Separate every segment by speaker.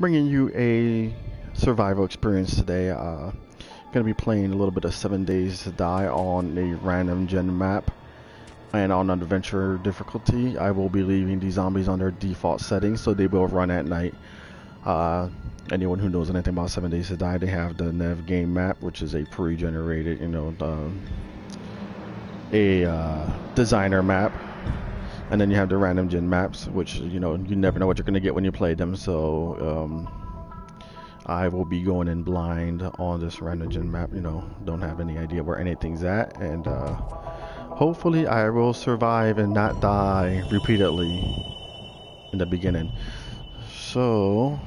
Speaker 1: bringing you a survival experience today. Uh, gonna be playing a little bit of Seven Days to Die on a random gen map and on an adventure difficulty. I will be leaving the zombies on their default settings, so they will run at night. Uh, anyone who knows anything about Seven Days to Die, they have the Navezgane map, which is a pre-generated, you know, the, a uh, designer map and then you have the random gen maps, which you know you never know what you're gonna get when you play them. So um, I will be going in blind on this random gen map. You know, don't have any idea where anything's at, and uh, hopefully I will survive and not die repeatedly in the beginning. So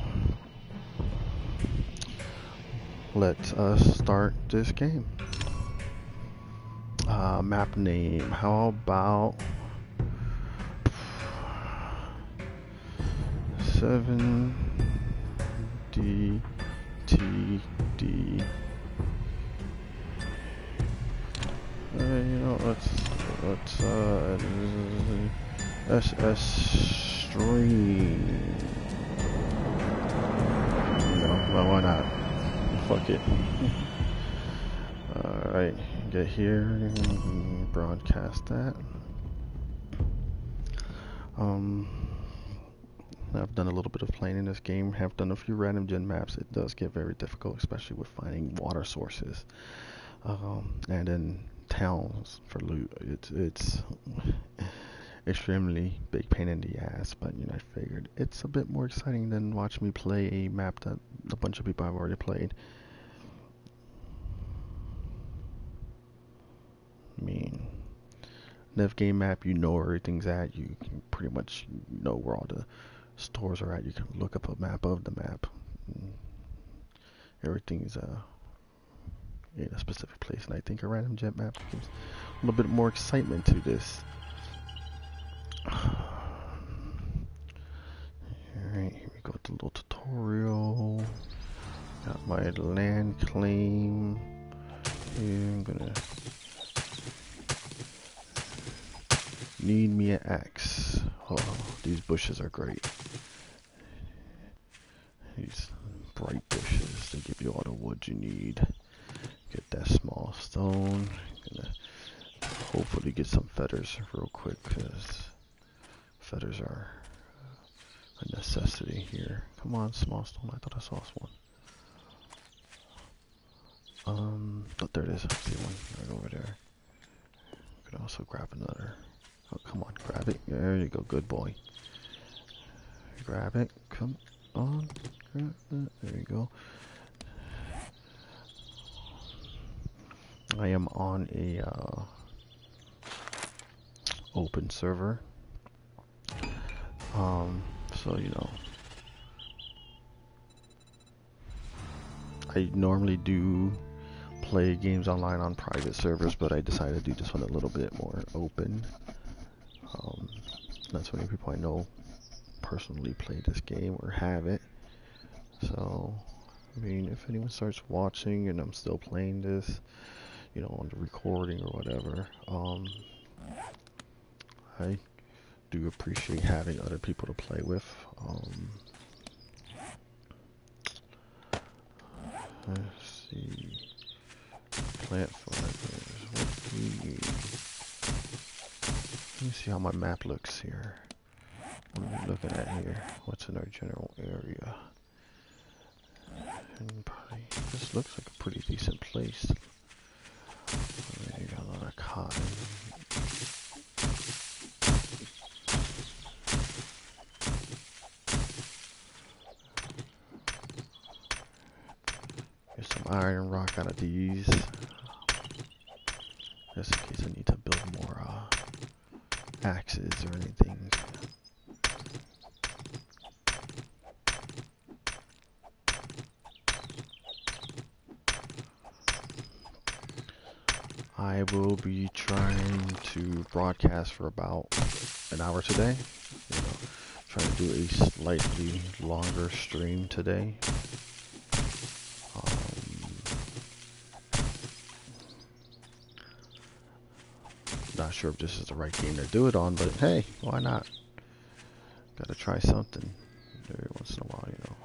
Speaker 1: let us start this game. Uh, map name. How about seven D T D. Uh, you know, let's let's uh SS stream. No, well, why not? Fuck it. Alright, get here, broadcast that. Um. I've done a little bit of playing in this game, have done a few random gen maps. It does get very difficult, especially with finding water sources. Um, and then towns for loot. It's it's extremely big pain in the ass, but you know I figured it's a bit more exciting than watch me play a map that a bunch of people have already played. I mean, Navezgane map, you know where everything's at. You can pretty much know where all the stores are at. You can look up a map of the map. Everything's uh, in a specific place, and I think a random gen map gives a little bit more excitement to this. Alright, here we go with the little tutorial. Got my land claim. I'm gonna need me an axe. Oh, these bushes are great. These bright bushes, they give you wood you need. Get that small stone. Gonna hopefully get some feathers real quick because feathers are a necessity here. Come on, small stone. I thought I saw one. Um, but oh, there it is. I see one right over there. Could also grab another. Oh, come on, grab it. There you go, good boy. Grab it. Come on. There you go. I am on a uh, open server. Um, so you know, I normally do play games online on private servers, but I decided to do this one a little bit more open. Um, not so many people I know personally play this game or have it. So, I mean, if anyone starts watching and I'm still playing this, you know, on the recording or whatever, um, I do appreciate having other people to play with. Um, let's see. Plant fibers. What do we need? Let me see how my map looks here. What are we looking at here? What's in our general area? And probably, this looks like a pretty decent place. You got a lot of cotton. Get some iron rock out of these. Just in case I need to build more uh, axes or anything. I will be trying to broadcast for about an hour today. You know, trying to do a slightly longer stream today. Um, not sure if this is the right game to do it on, but hey, why not? Gotta try something every once in a while, you know.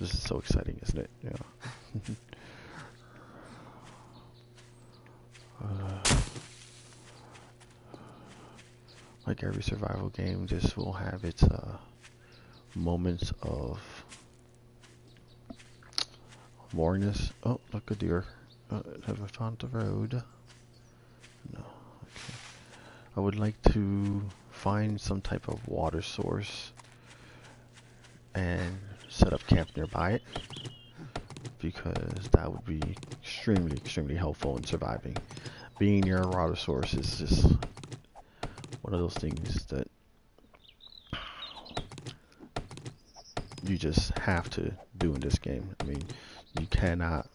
Speaker 1: This is so exciting, isn't it? Yeah. uh, like every survival game, this will have its uh, moments of boringness. Oh, look, a deer. Uh, have I found the road? No. Okay. I would like to find some type of water source and set up camp nearby it because that would be extremely, extremely helpful in surviving. Being near a water source is just one of those things that you just have to do in this game. I mean, you cannot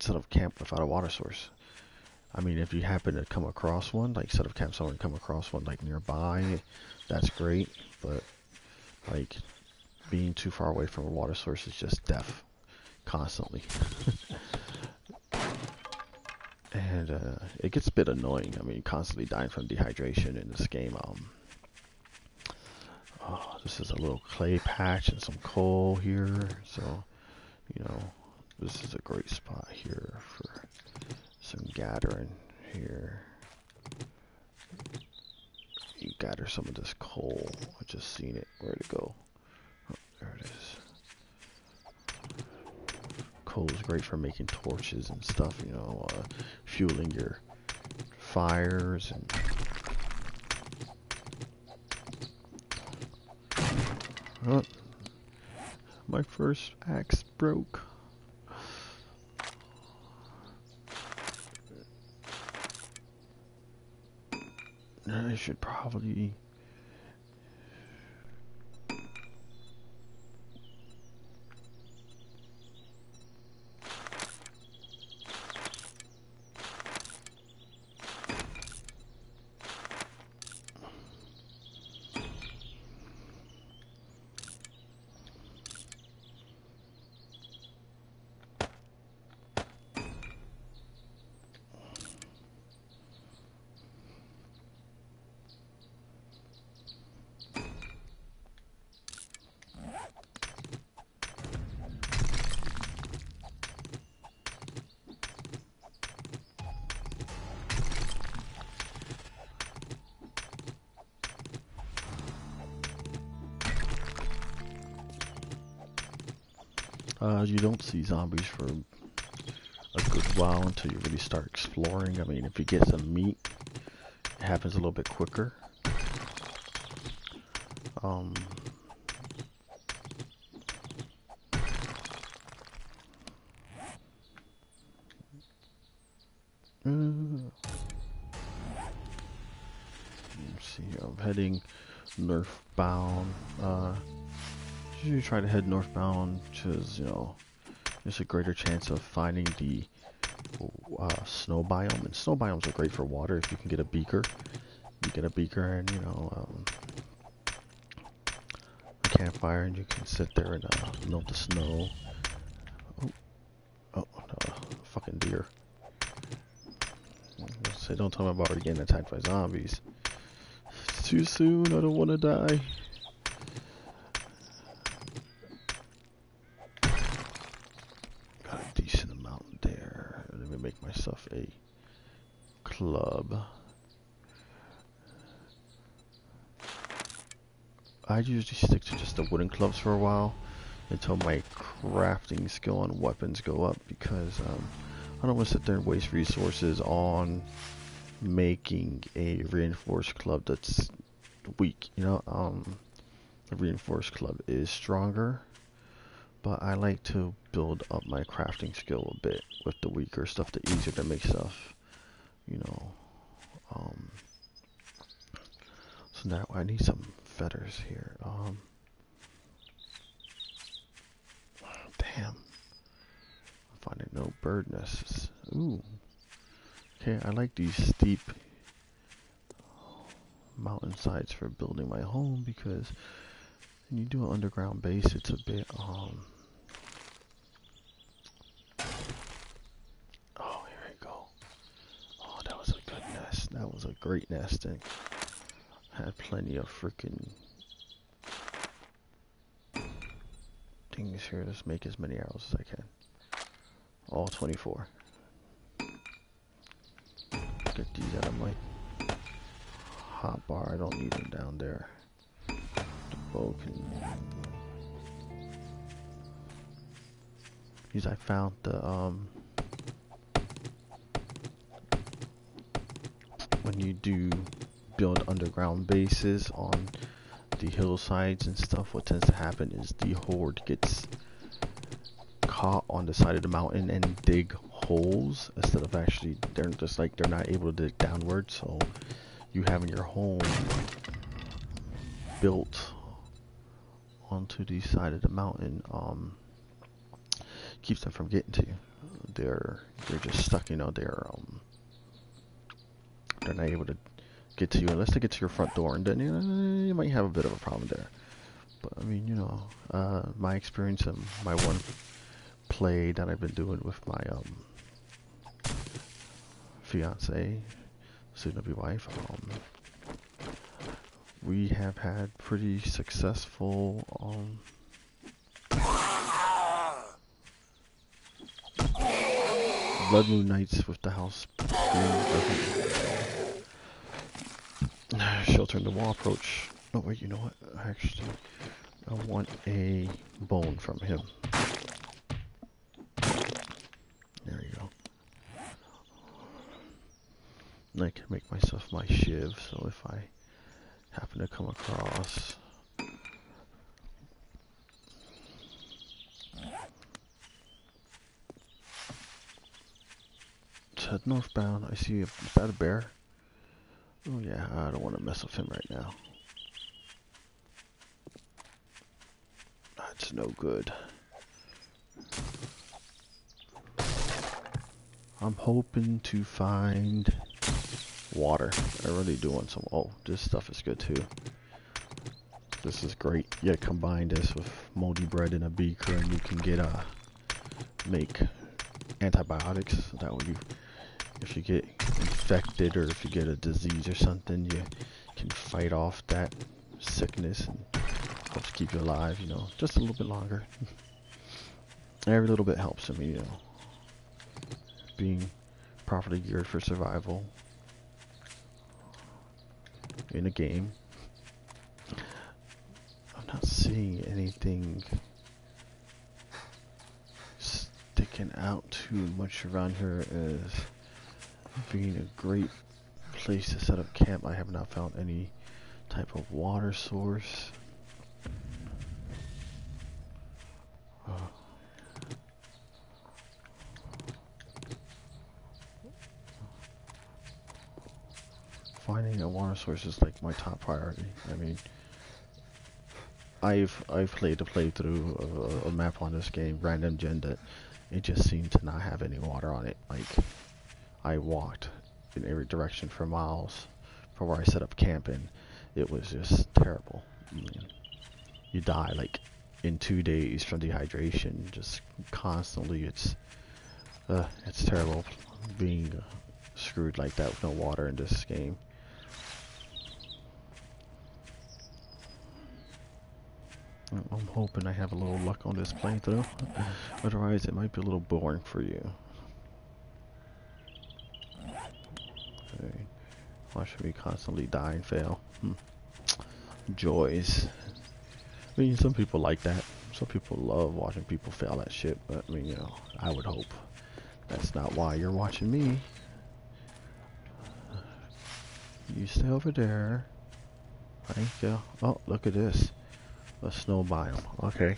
Speaker 1: set up camp without a water source. I mean, if you happen to come across one, like set up camp somewhere and come across one like nearby, that's great. But like being too far away from a water source is just death constantly. and uh, it gets a bit annoying. I mean, constantly dying from dehydration in this game. Um, oh, this is a little clay patch and some coal here, so you know this is a great spot here for some gathering here. You gather some of this coal. I just seen it. Where'd it go? Oh, there it is. Coal is great for making torches and stuff, you know, uh, fueling your fires and my first axe broke. I should probably Uh, you don't see zombies for a good while until you really start exploring. I mean, if you get some meat, it happens a little bit quicker. Um, uh, let's see, I'm heading northbound. Uh, usually try to head northbound, because, you know, there's a greater chance of finding the uh, snow biome. And snow biomes are great for water if you can get a beaker. You get a beaker and, you know, um, a campfire, and you can sit there and uh, melt the snow. Oh, oh no, fucking deer. Say, don't tell me already getting attacked by zombies. It's too soon, I don't want to die. a club. I usually stick to just the wooden clubs for a while until my crafting skill on weapons go up because um, I don't want to sit there and waste resources on making a reinforced club that's weak. You know, um, a reinforced club is stronger but I like to build up my crafting skill a bit with the weaker stuff, the easier to make stuff, you know. Um, so now I need some feathers here. Um, damn. I'm finding no bird nests. Ooh. Okay, I like these steep mountainsides for building my home because when you do an underground base, it's a bit, um... Oh, here we go. Oh, that was a good nest. That was a great nesting. Had plenty of freaking... things here. Let's make as many arrows as I can. All 24. Get these out of my hot bar. I don't need them down there. The bow can... These I found the, um... When you do build underground bases on the hillsides and stuff, what tends to happen is the horde gets caught on the side of the mountain and dig holes instead of actually they're just like they're not able to dig downward. So you having your home built onto the side of the mountain um, keeps them from getting to you. They're they're just stuck you know they're um, they're not able to get to you unless they get to your front door, and then you, know, you might have a bit of a problem there. But I mean, you know, uh, my experience and my one play that I've been doing with my um, fiance, soon to be wife, um, we have had pretty successful um, Blood Moon nights with the house Sheltering the wall approach. Oh wait, you know what? Actually, I want a bone from him. There you go. And I can make myself my shiv, so if I happen to come across head northbound. I see a, a bear? Oh yeah, I don't want to mess with him right now. That's no good. I'm hoping to find water. I really do want some. Oh, this stuff is good too. This is great. Yeah, combine this with moldy bread in a beaker and you can get a uh, make antibiotics. That way you if you get infected or if you get a disease or something, you can fight off that sickness and helps keep you alive, you know, just a little bit longer. Every little bit helps. I mean, you know, being properly geared for survival in a game. I'm not seeing anything sticking out too much around here as being a great place to set up camp. I have not found any type of water source. Uh, finding a water source is like my top priority. I mean, I've I've played a playthrough a, a map on this game, Random Gen, that it just seemed to not have any water on it. Like I walked in every direction for miles from where I set up camp and it was just terrible. You die like in two days from dehydration, just constantly. It's uh, it's terrible being uh, screwed like that with no water in this game. I'm hoping I have a little luck on this playthrough. Otherwise, it might be a little boring for you. Watching me constantly die and fail. Hmm. Joys. I mean, some people like that. Some people love watching people fail at shit, but I mean, you know, I would hope that's not why you're watching me. You stay over there. Thank you. Oh, look at this. A snow biome. Okay.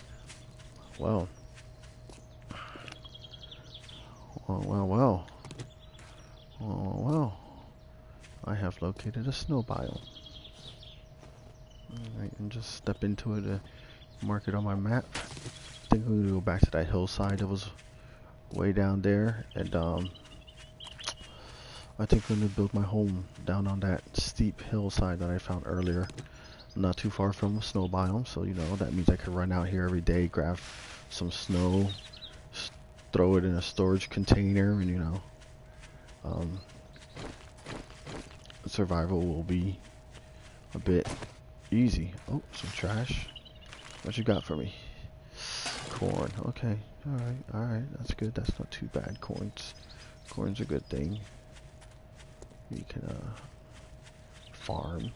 Speaker 1: Well. Well, well, well. Oh, well. I have located a snow biome. Alright, and just step into it to mark it on my map. I think I'm gonna go back to that hillside that was way down there and um I think I'm gonna build my home down on that steep hillside that I found earlier. Not too far from a snow biome, so you know that means I could run out here every day, grab some snow, throw it in a storage container, and you know, um, survival will be a bit easy. Oh, some trash. What you got for me? corn. Okay, alright, alright, that's good. That's not too bad. Corn's, corn's a good thing. You can, uh, farm.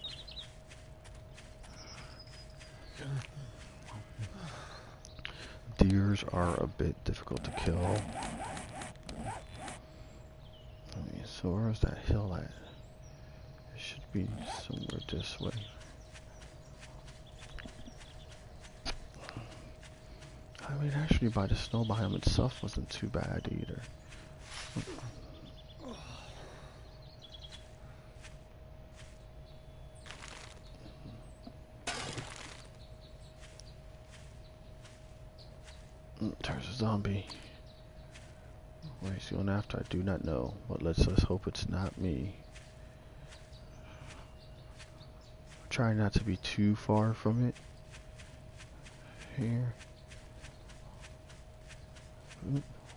Speaker 1: Deers are a bit difficult to kill. so where's that hill at? Be somewhere this way. I mean, actually, by the snow biome itself wasn't too bad either. Mm, there's a zombie. Where he's going after, I do not know. But let's let's hope it's not me. Try not to be too far from it. Here.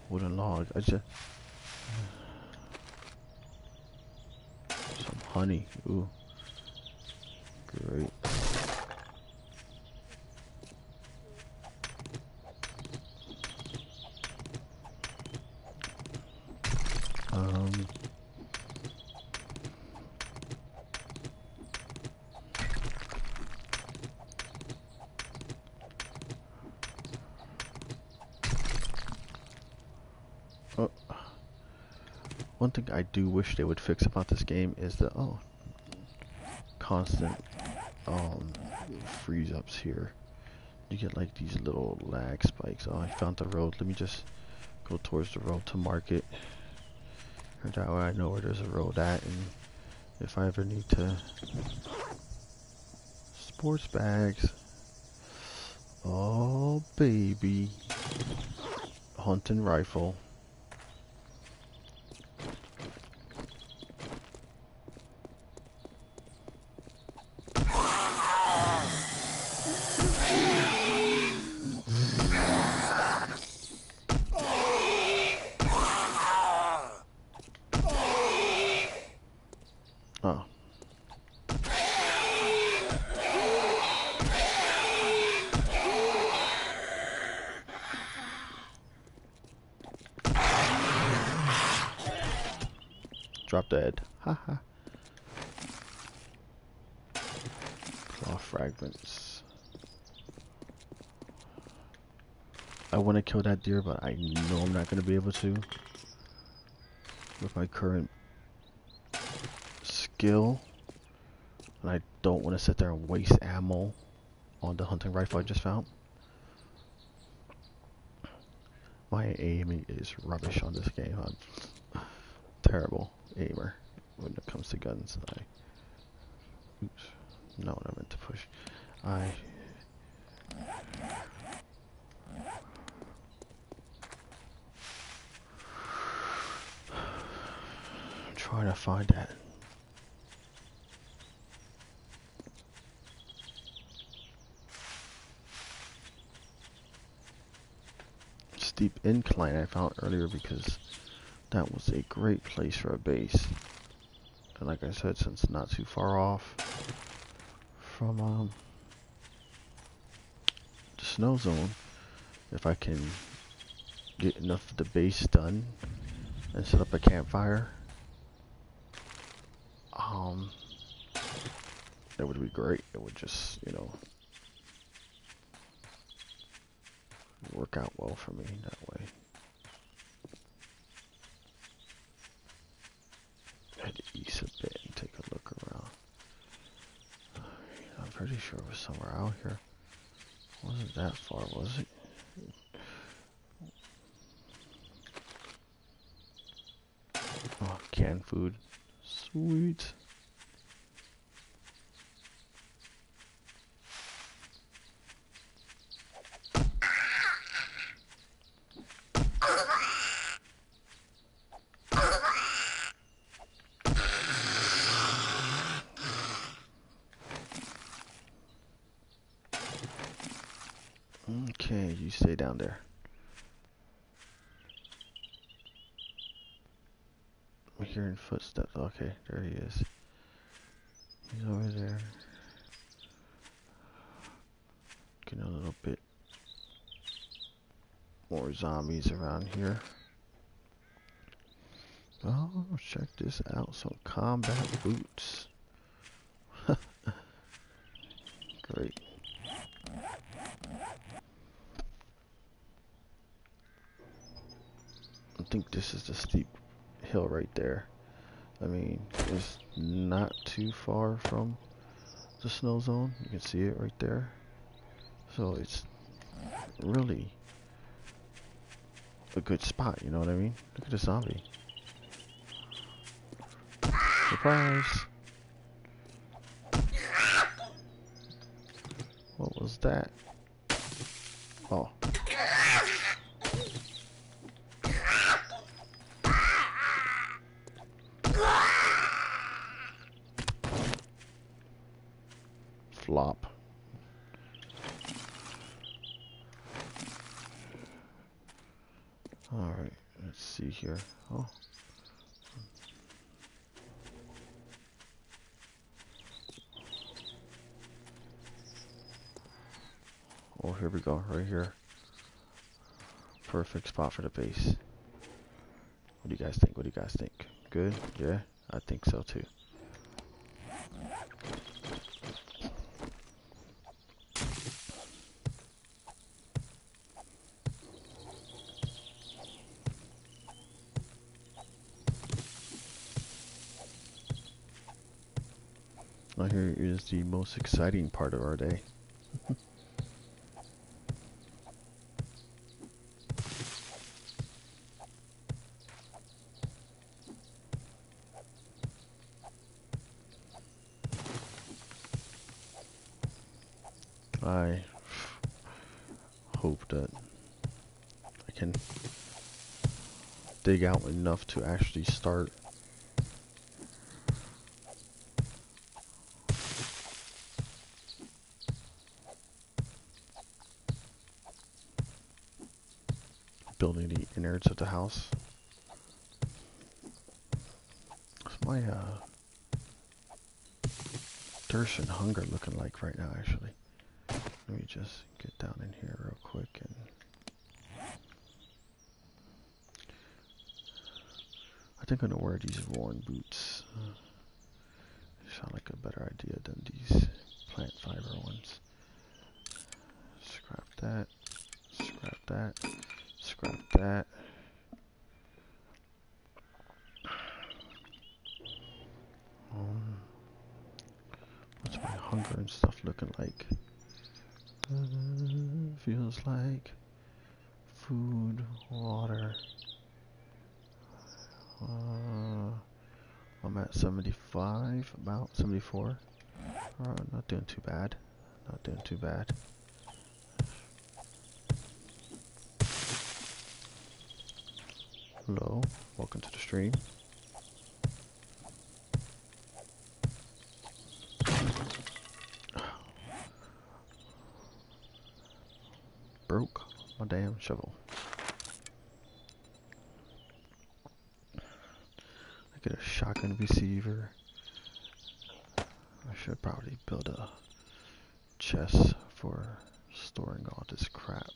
Speaker 1: wooden log. I just some honey. Ooh, great. I do wish they would fix about this game is the oh constant um freeze ups here. You get like these little lag spikes. Oh, I found the road. Let me just go towards the road to market. Or that way I know where there's a road at and if I ever need to sports bags. Oh baby. Hunting rifle. Oh. Drop dead. Haha. Claw fragments. I want but I know I'm not going to be able to. With my current skill. And I don't want to sit there and waste ammo on the hunting rifle I just found. My aiming is rubbish on this game. I'm terrible aimer when it comes to guns. I oops, what I meant to push. I trying to find that. steep incline I found earlier because that was a great place for a base. And like I said, since not too far off from um, the snow zone, if I can get enough of the base done and set up a campfire, um, that would be great. It would just, you know, work out well for me that way. Head east a bit and take a look around. I'm pretty sure it was somewhere out here. Wasn't that far, was it? Oh, canned food. Sweet. Okay, you stay down there. I'm hearing footsteps. Okay, there he is. He's over there. Getting a little bit more zombies around here. Oh, check this out. Some combat boots. Great. I think this is the steep hill right there. I mean, it's not too far from the snow zone. You can see it right there. So it's really a good spot, you know what I mean? Look at the zombie. Surprise! What was that? Oh. Flop. Alright, let's see here. Oh. Oh, here we go, right here. Perfect spot for the base. What do you guys think? What do you guys think? Good? Yeah? I think so too. Now here is the most exciting part of our day. I hope that I can dig out enough to actually start building the innards of the house. What's my uh, thirst and hunger looking like right now, actually? Let me just get down in here real quick and I think I'm gonna wear these worn boots. Uh, sound like a better idea than these plant fiber ones. Scrap that. Scrap that. Scrap that. Um, what's my hunger and stuff looking like? Uh, feels like food, water. Uh, I'm at 75, about 74. Uh, not doing too bad. Not doing too bad. Hello, welcome to the stream. Broke my damn shovel. I get a shotgun receiver. I should probably build a chest for storing all this crap.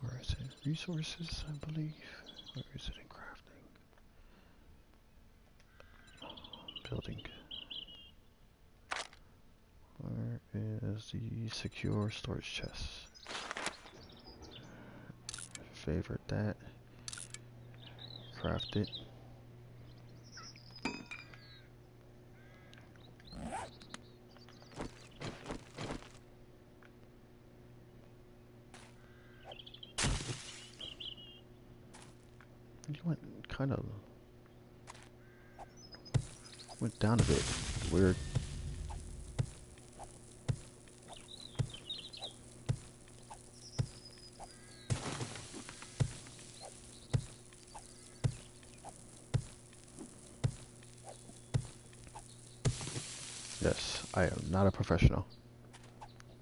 Speaker 1: Where is it? Resources, I believe. Where is it in crafting? Building. Where is the secure storage chest? Favorite that. Craft it. You went kind of went down a bit. Weird. Yes, I am not a professional.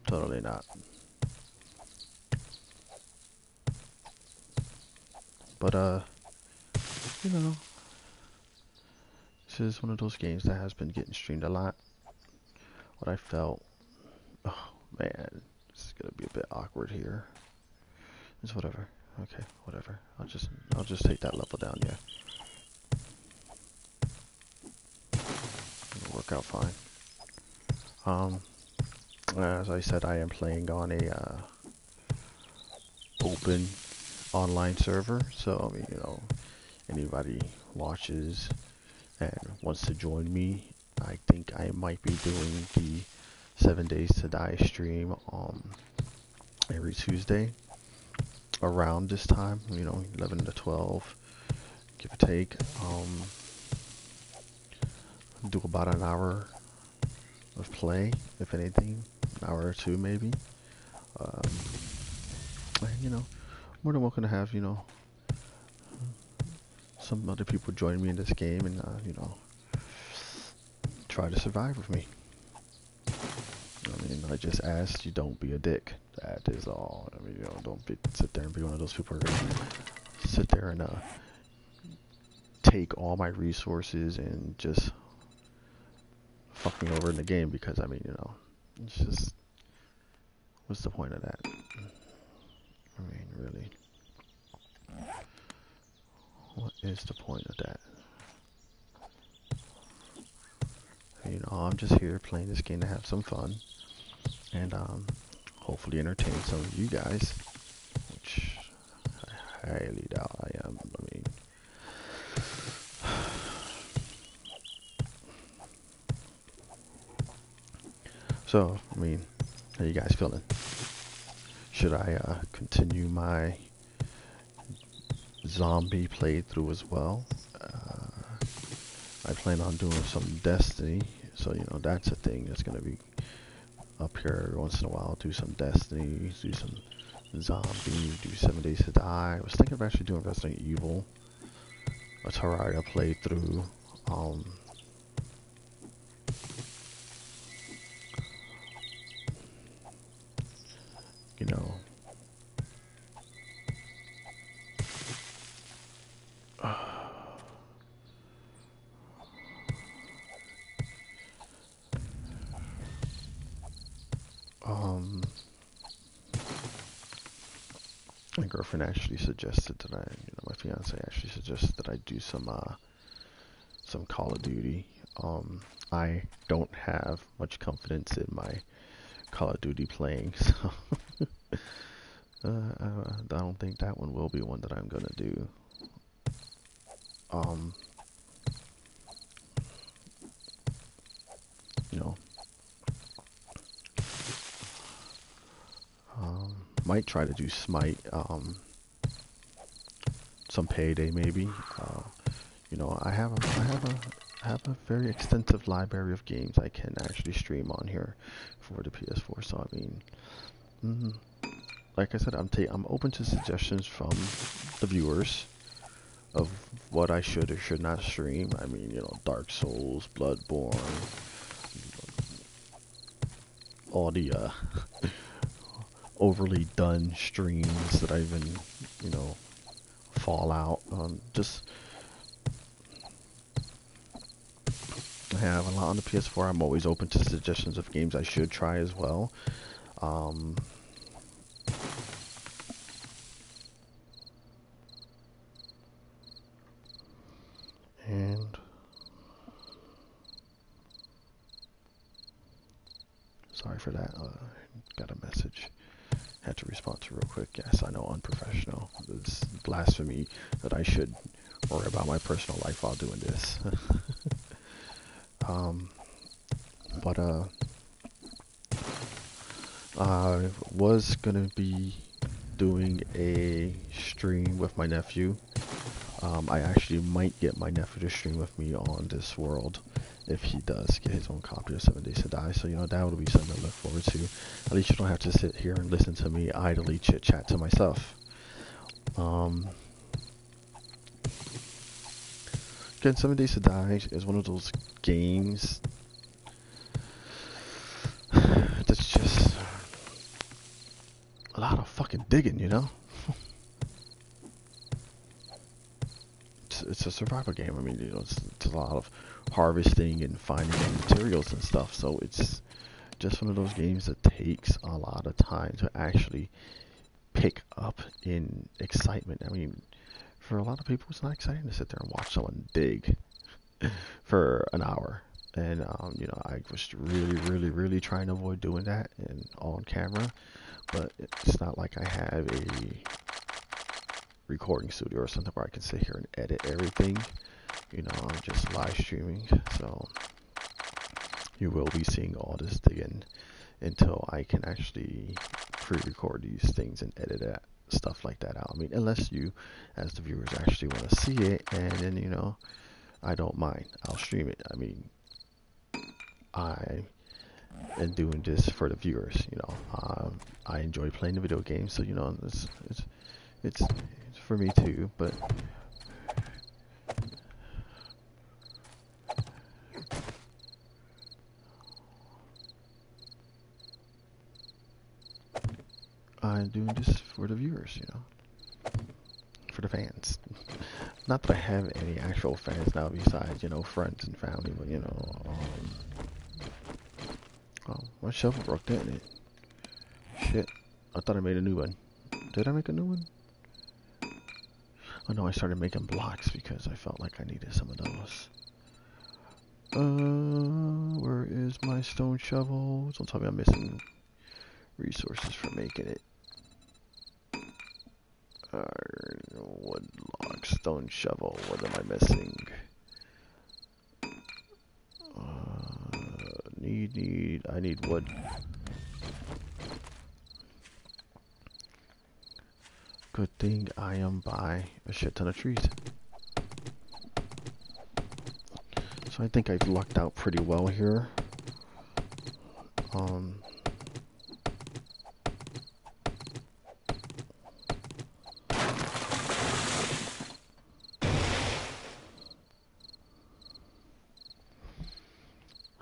Speaker 1: Totally not. But, uh, you know, this is one of those games that has been getting streamed a lot. What I felt, oh man, this is gonna be a bit awkward here. It's whatever. Okay, whatever. I'll just I'll just take that level down. Yeah. It'll work out fine. Um, as I said, I am playing on a uh, open online server, so I mean, you know, anybody watches and wants to join me, I think I might be doing the Seven Days to Die stream um every Tuesday around this time, you know, 11 to 12, give or take. Um, do about an hour of play, if anything, an hour or two maybe. Um, and, you know, more than welcome to have, you know, some other people join me in this game and, uh, you know, try to survive with me. I mean, I just asked you don't be a dick. That is all. I mean, you know, don't be, sit there and be one of those people who sit there and uh, take all my resources and just fuck me over in the game because I mean, you know, it's just what's the point of that? I mean, really, what is the point of that? You know, I'm just here playing this game to have some fun and um, hopefully entertain some of you guys, which I highly doubt I am. I mean, so I mean, how you guys feeling? Should I uh, continue my zombie playthrough as well? Uh, I plan on doing some Destiny, so you know that's a thing that's gonna be up here once in a while, do some Destiny, do some Zombie, do Seven Days to Die. I was thinking of actually doing Resident Evil, a Terraria playthrough. Um, you know, um, my girlfriend actually suggested that I, you know, my fiance actually suggested that I do some, uh, some Call of Duty. Um, I don't have much confidence in my Call of Duty playing, so uh, I don't think that one will be one that I'm gonna do. Um, you know, um, might try to do Smite, um, some payday maybe. Uh, you know, I have a, I have a, I have a very extensive library of games I can actually stream on here for the PS4. So I mean, mm, like I said, I'm I'm open to suggestions from the viewers of what I should or should not stream. I mean, you know, Dark Souls, Bloodborne, all the uh, overly done streams that I've been, you know, Fallout. Um, just I have a lot on the PS4. I'm always open to suggestions of games I should try as well. Um, and sorry for that. Uh, got a message. Had real quick. Yes, I know unprofessional. It's blasphemy that I should worry about my personal life while doing this. um, but uh, I was gonna be doing a stream with my nephew. Um, I actually might get my nephew to stream with me on this world if he does get his own copy of Seven Days to Die. So, you know, that would be something to look forward to. At least you don't have to sit here and listen to me idly chit chat to myself. Um, again, Seven Days to Die is one of those games that's just a lot of fucking digging, you know? Survival game. I mean, you know, it's, it's a lot of harvesting and finding materials and stuff. So it's, just one of those games that takes a lot of time to actually pick up in excitement. I mean, for a lot of people, it's not exciting to sit there and watch someone dig for an hour. And um, you know, I was really, really, really trying to avoid doing that and on camera. But it's not like I have a recording studio or something where I can sit here and edit everything. You know, I'm just live streaming, so you will be seeing all this digging until I can actually pre-record these things and edit that stuff like that out. I mean, unless you, as the viewers, actually want to see it, and then you know, I don't mind. I'll stream it. I mean, I am doing this for the viewers. You know, um, I enjoy playing the video games, so you know, it's it's it's, it's for me too. But I'm doing this for the viewers, you know, for the fans. Not that I have any actual fans now besides, you know, friends and family, but, you know, um, oh, my shovel broke, didn't it? Shit, I thought I made a new one. Did I make a new one? Oh no, I started making blocks because I felt like I needed some of those. Uh, where is my stone shovel? Don't tell me I'm missing resources for making it. Wood log, stone shovel. What am I missing? Uh, need, need. I need wood. Good thing I am by a shit ton of trees. So I think I've lucked out pretty well here. Um,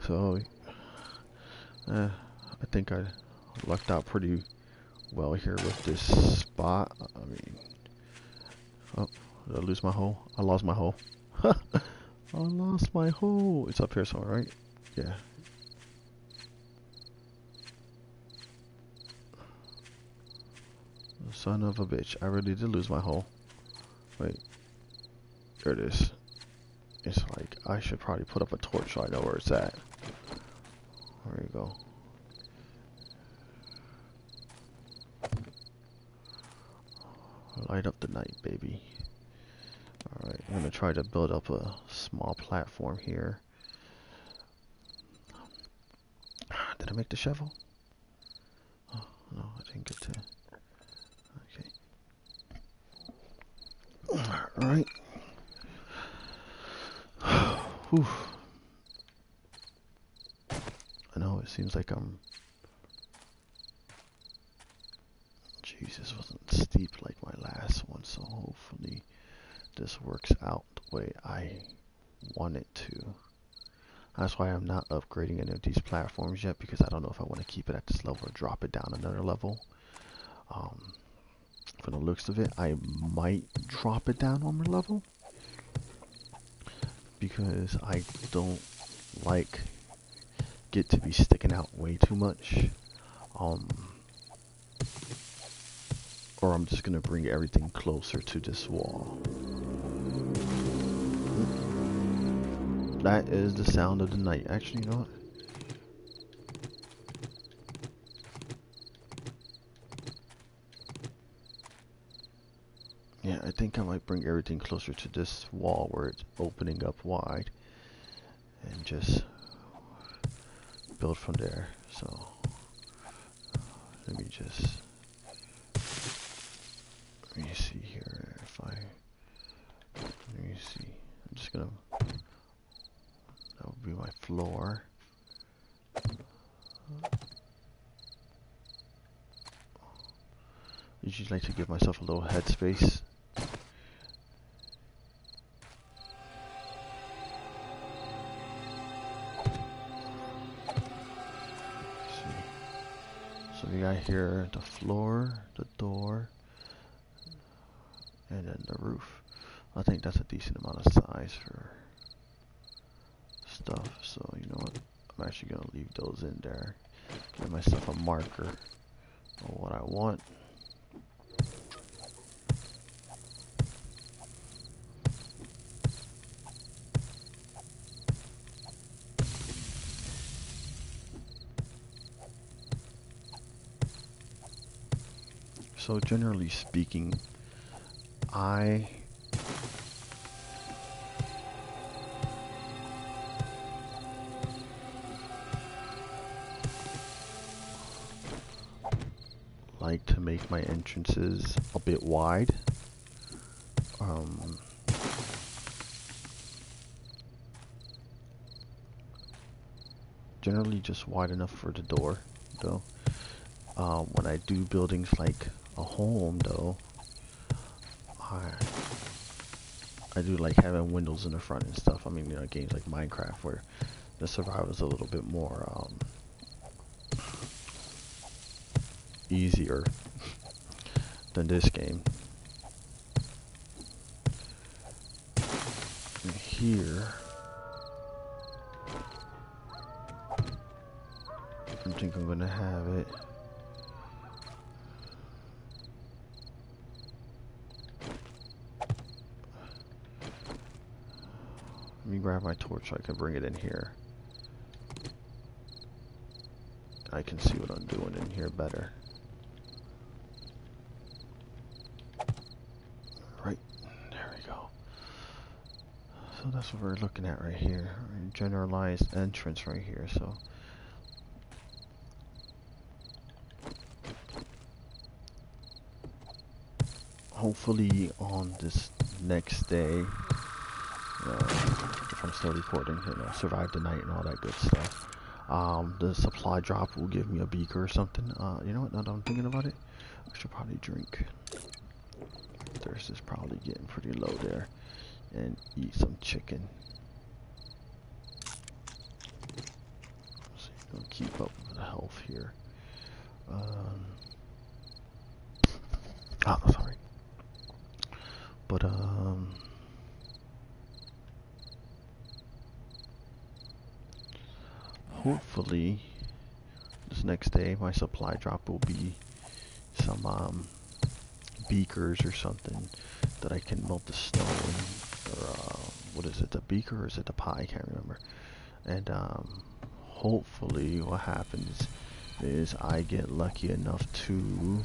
Speaker 1: So, uh, I think I lucked out pretty well here with this spot. I mean, oh, did I lose my hole? I lost my hole. I lost my hole. It's up here somewhere, right? Yeah. Son of a bitch. I really did lose my hole. Wait. There it is. It's like, I should probably put up a torch so I know where it's at. There you go. Light up the night, baby. Alright, I'm gonna try to build up a small platform here. Did I make the shovel? Oh, no, I didn't get to. Okay. Alright. Whew. I know it seems like I'm. Jesus wasn't steep like my last one, so hopefully this works out the way I want it to. That's why I'm not upgrading any of these platforms yet because I don't know if I want to keep it at this level or drop it down another level. Um, from the looks of it, I might drop it down one more level because I don't like get to be sticking out way too much. Um, or I'm just gonna bring everything closer to this wall. That is the sound of the night. Actually, you know what? Yeah, I think I might bring everything closer to this wall where it's opening up wide. And just build from there. So let me just let me see here if I let me see. I'm just gonna my floor. I Usually like to give myself a little headspace. So we got here the floor, the door, and then the roof. I think that's a decent amount of size for stuff. So you know what? I'm actually gonna leave those in there Give myself a marker of what I want. So generally speaking, I make my entrances a bit wide. Um, generally just wide enough for the door, though. Uh, when I do buildings like a home, though, I I do like having windows in the front and stuff. I mean, you know, games like Minecraft where the survival is a little bit more um, easier than this game. And here, I think I'm gonna have it. Let me grab my torch so I can bring it in here. I can see what I'm doing in here better. Right, there we go. So that's what we're looking at right here. Generalized entrance right here, so. Hopefully on this next day, uh, if I'm still recording, you know, survive the night and all that good stuff. Um, the supply drop will give me a beaker or something. Uh, you know what? Now that I'm thinking about it, I should probably drink. Thirst is probably getting pretty low there, and eat some chicken. So you keep up with the health here. Um, ah, sorry. But um. hopefully this next day my supply drop will be some um, beakers or something that I can melt the snow in or uh, what is it the beaker or is it the pie? I can't remember. And um, hopefully what happens is I get lucky enough to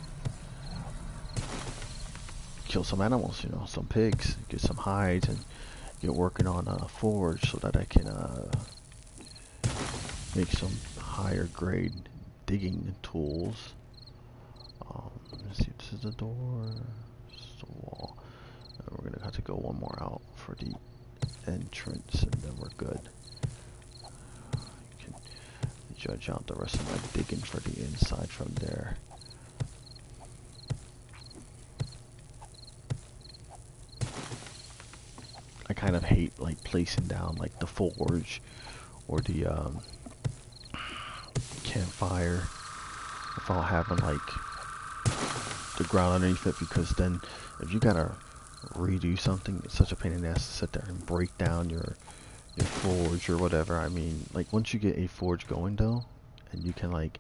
Speaker 1: kill some animals you know some pigs get some hides and get working on a forge so that I can uh, make some higher grade digging tools. Um, let's see, this is the door, this is the wall. And we're gonna have to go one more out for the entrance, and then we're good. You can judge out the rest of my digging for the inside from there. I kind of hate like placing down like the forge or the um, campfire without having like the ground underneath it because then if you gotta redo something it's such a pain in the ass to sit there and break down your your forge or whatever I mean like once you get a forge going though and you can like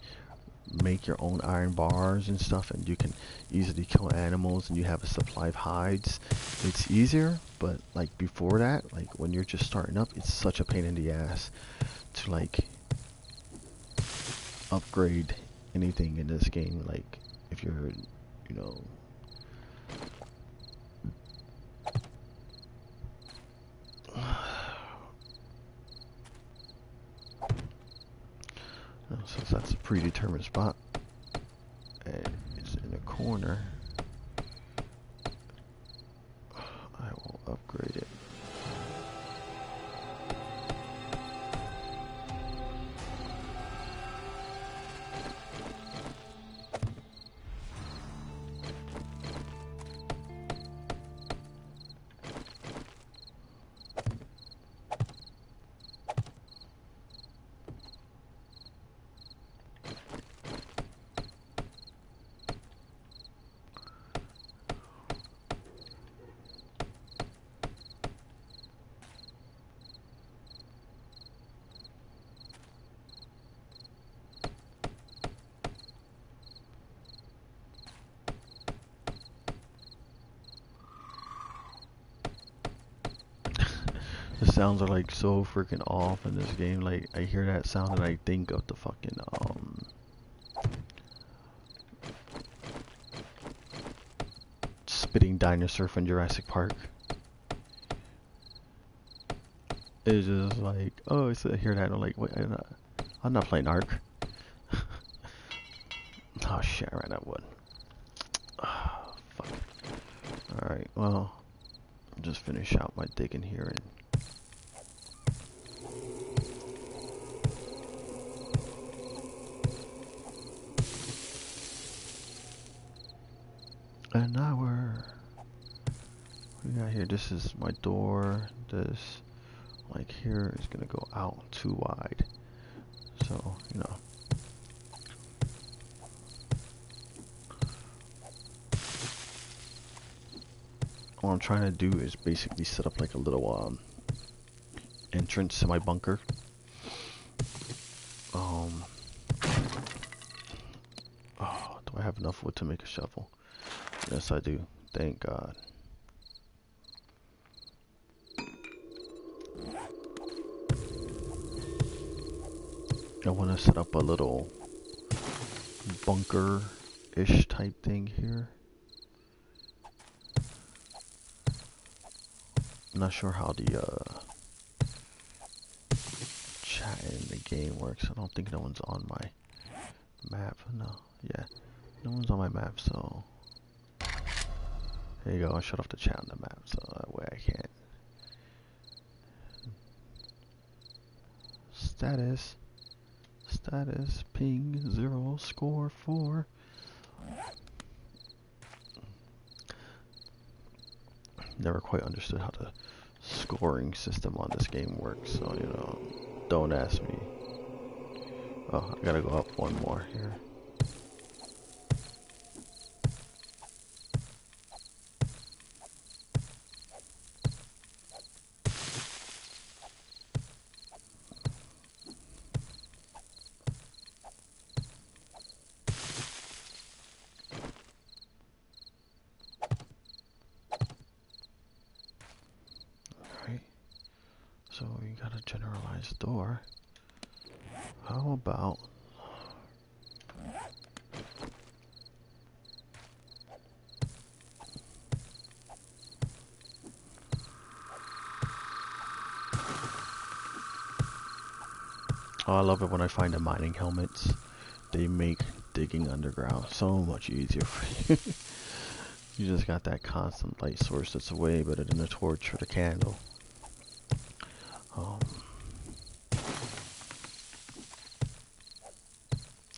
Speaker 1: make your own iron bars and stuff and you can easily kill animals and you have a supply of hides it's easier but like before that like when you're just starting up it's such a pain in the ass to like upgrade anything in this game. Like, if you're, you know, since that's a predetermined spot. And it's in a corner, sounds are like so freaking off in this game. Like I hear that sound and I think of the fucking um spitting dinosaur from Jurassic Park. It's just like, oh, I hear that I'm like, wait, I'm not, I'm not playing Ark. oh shit, I ran out wood. Oh, fuck. Alright, well, I'll just finish out my digging here And now we're we got here. This is my door. This like here is gonna go out too wide. So, you know. What I'm trying to do is basically set up like a little um entrance to my bunker. Um Oh, do I have enough wood to make a shovel? Yes, I do. Thank God. I want to set up a little bunker-ish type thing here. I'm not sure how the uh, chat in the game works. I don't think no one's on my map. No, yeah, no one's on my map, so there you go. I shut off the chat on the map, so that way I can't. Status. Status. Ping. Zero. Score. Four. Never quite understood how the scoring system on this game works, so, you know, don't ask me. Oh, I gotta go up one more here. Oh, I love it when I find the mining helmets. They make digging underground so much easier for you. you just got that constant light source that's way better than a torch or the candle. Um,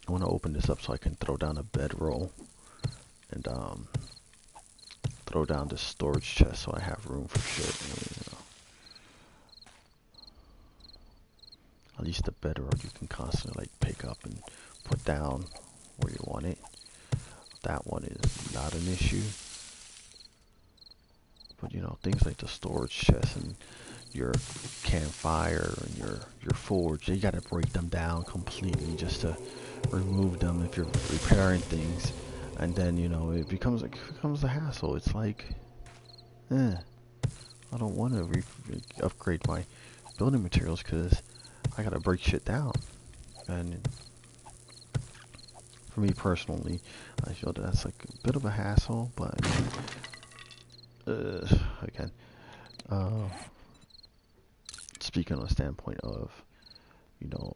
Speaker 1: I want to open this up so I can throw down a bedroll and um, throw down this storage chest so I have room for shit. Least you can constantly like pick up and put down where you want it. That one is not an issue. But you know, things like the storage chest and your campfire and your your forge, you gotta break them down completely just to remove them if you're repairing things. And then, you know, it becomes it becomes a hassle. It's like eh, I don't want to upgrade my building materials because I gotta break shit down. And for me personally, I feel that that's like a bit of a hassle, but uh, again, uh, speaking on a standpoint of, you know,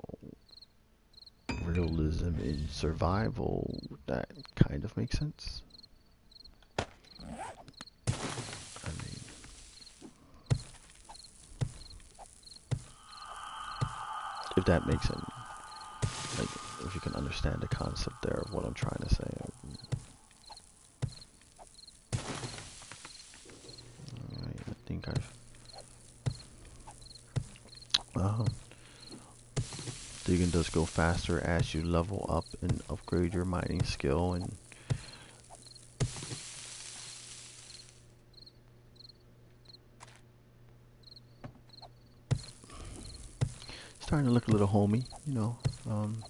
Speaker 1: realism in survival, that kind of makes sense. That makes it like if you can understand the concept there of what I'm trying to say. I think I've um, digging does go faster as you level up and upgrade your mining skill and starting to look a little homey, you know. Um,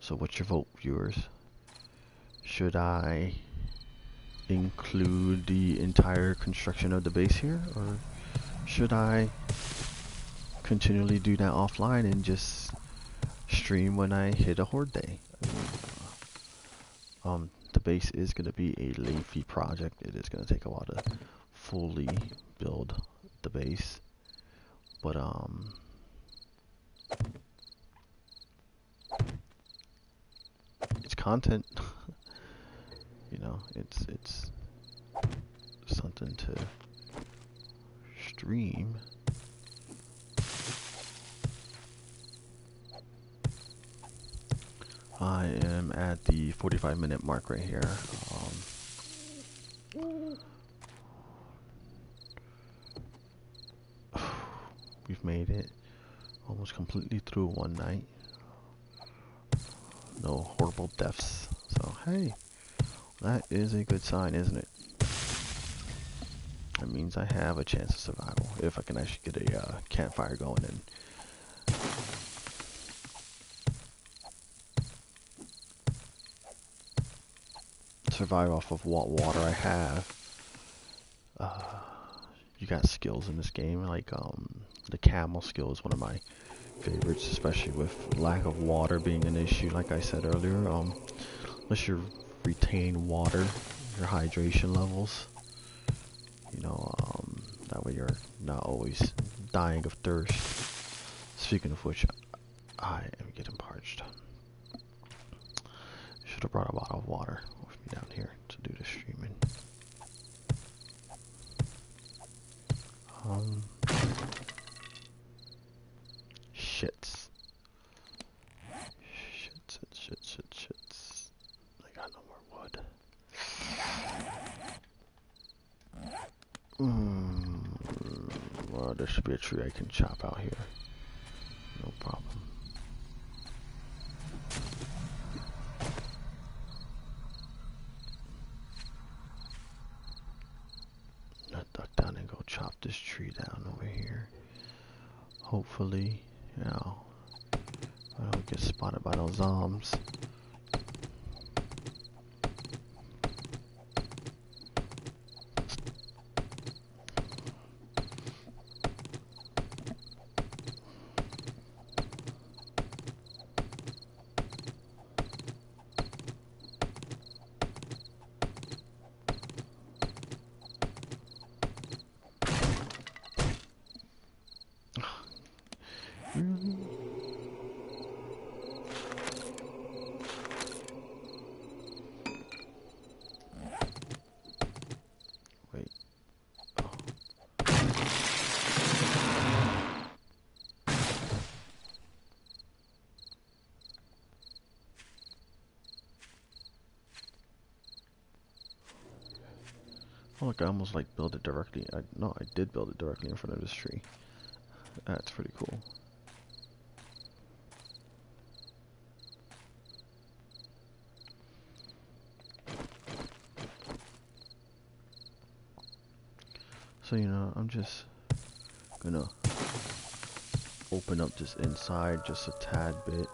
Speaker 1: so what's your vote, viewers? Should I include the entire construction of the base here, or should I continually do that offline and just stream when I hit a horde day? Um, the base is going to be a lengthy project. It is going to take a while to fully build the base, but um. It's content. you know, it's it's something to stream. I am at the 45 minute mark right here. Um, we've made it almost through one night. No horrible deaths. So, hey, that is a good sign, isn't it? That means I have a chance of survival if I can actually get a uh, campfire going and survive off of what water I have. Uh, you got skills in this game, like um, the camel skill is one of my favorites, especially with lack of water being an issue, like I said earlier. Um, unless you retain water, your hydration levels, you know, um, that way you're not always dying of thirst. Speaking of which, I am getting parched. Should have brought a bottle of water with me down here to do the streaming. Um, shits. Shits, shits, shits, shits, shits. I got no more wood. Mm, a tree I can chop out here. No problem. I duck down and go chop this tree down over here. Hopefully, you know, I don't get spotted by those zombs. Really? Wait. Oh. Oh, look, I almost like build it directly. I no, I did build it directly in front of this tree. That's pretty cool. So, you know, I'm just gonna open up this inside just a tad bit.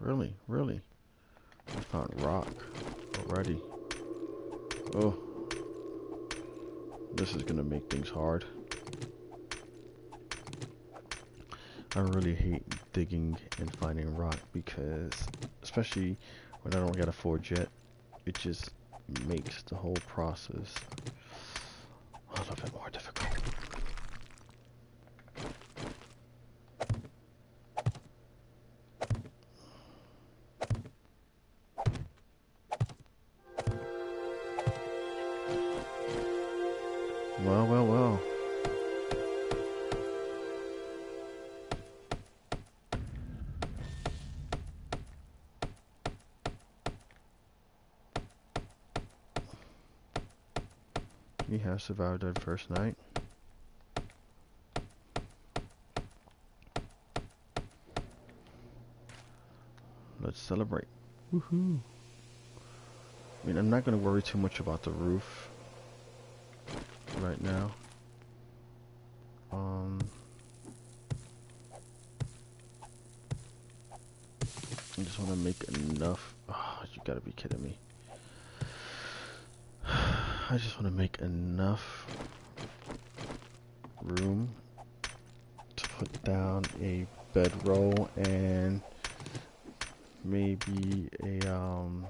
Speaker 1: Really, really. I found rock already. Oh. This is gonna make things hard. I really hate digging and finding rock because, especially when I don't get a forge yet, it just makes the whole process a little bit more survived our first night. Let's celebrate. Woohoo! I mean, I'm not going to worry too much about the roof right now. Um, I just want to make enough. Oh, you gotta be kidding me. I just want to make enough room to put down a bedroll and maybe a um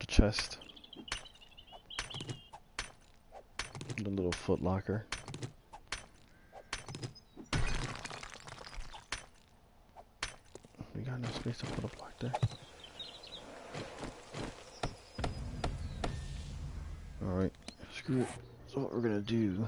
Speaker 1: the chest. The little foot locker we got enough space to put a block there alright so what we're gonna do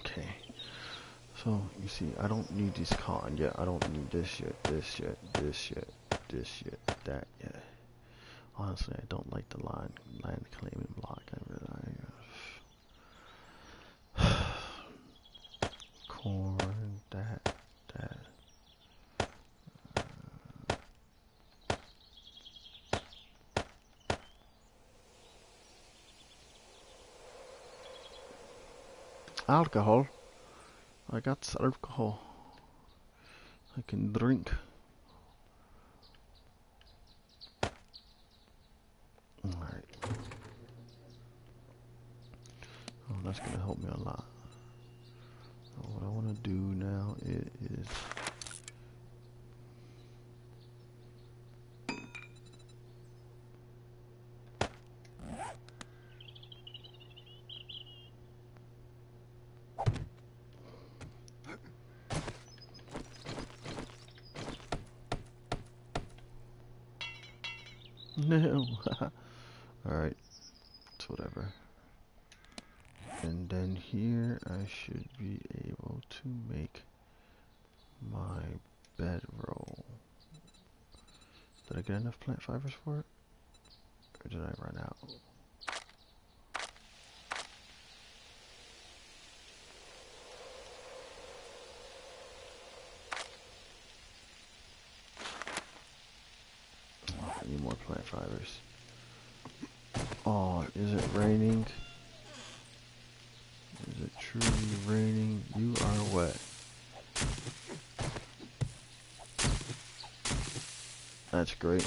Speaker 1: Okay. So, you see, I don't need this cotton yet. I don't need this yet, this yet, this yet, this yet, that yet. Honestly, I don't like the line, land claiming block. I really, I, corn, that, that. Alcohol. I got alcohol. I can drink. Alright. Oh, that's gonna help me a lot. So what I wanna do now i- is No. Alright. It's whatever. And then here I should be able to make my bedroll. Did I get enough plant fibers for it? Or did I run out? I need more plant fibers. Oh, is it raining? Is it truly raining? You are wet. That's great.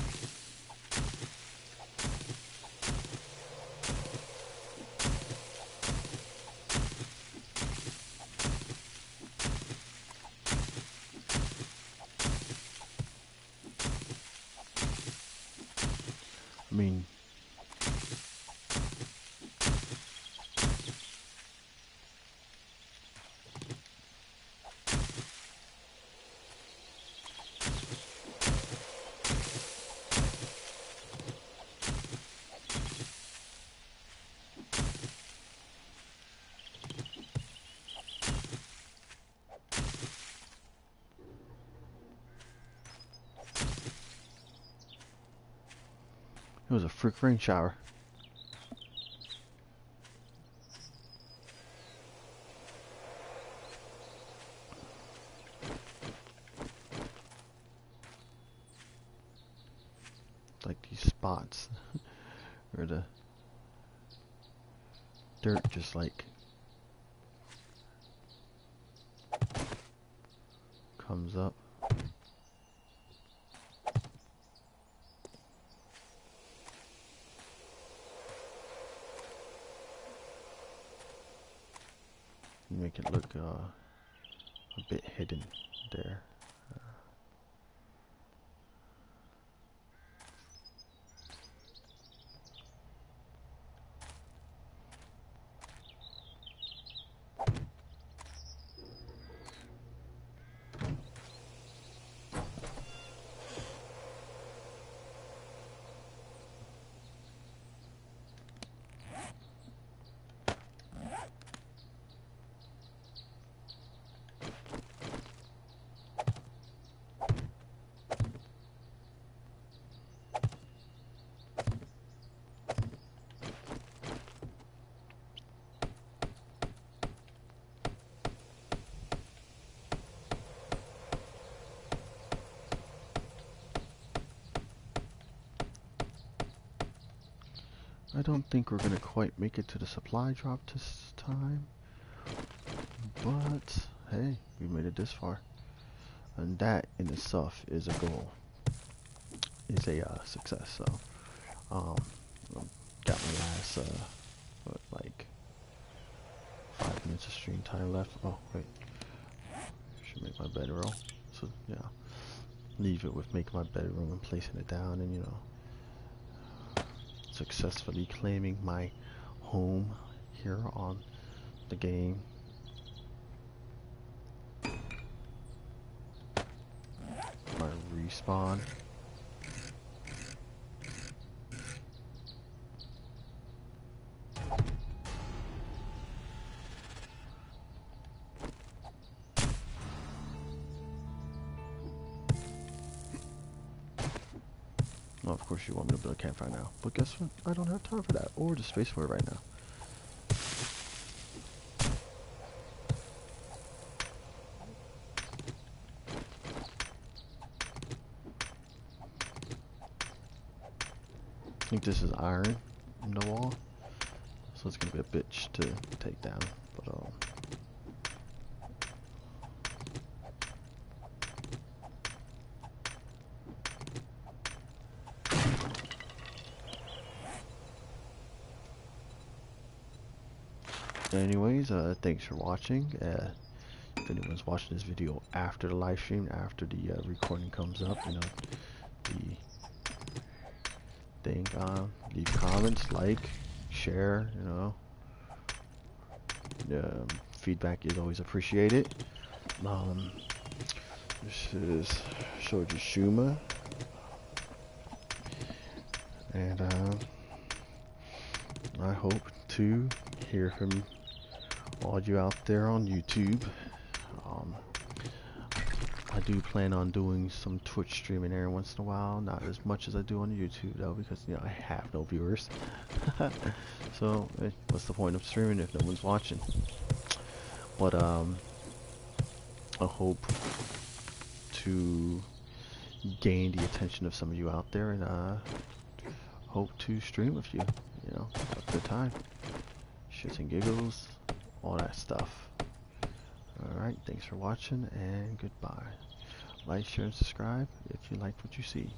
Speaker 1: I mean, it was a freak rain shower. like these spots where the dirt just like comes up. Make it look uh, a bit hidden there. I don't think we're gonna quite make it to the supply drop this time. But, hey, we made it this far. And that in itself is a goal. Is a uh, success, so. Um, got my last, uh, what, like, five minutes of stream time left. Oh, wait. Should make my bedroll. So, yeah. Leave it with making my bedroom and placing it down and, you know, successfully claiming my home here on the game. My respawn. Campfire now. But guess what? I don't have time for that. Or the space for it right now. I think this is iron in the wall. So it's to be a bitch to take down. But, um... uh, thanks for watching. Uh, if anyone's watching this video after the live stream, after the uh, recording comes up, you know, the thing, leave comments, like, share, you know. Um, feedback is always appreciated. Um, this is Shoji Shuma. And, uh, I hope to hear from all you out there on YouTube. Um, I do plan on doing some Twitch streaming every once in a while. Not as much as I do on YouTube though, because you know I have no viewers. so eh, what's the point of streaming if no one's watching? But um, I hope to gain the attention of some of you out there, and uh, hope to stream with you. You know, a good time, shits and giggles all that stuff. Alright, thanks for watching and goodbye. Like, share, and subscribe if you liked what you see.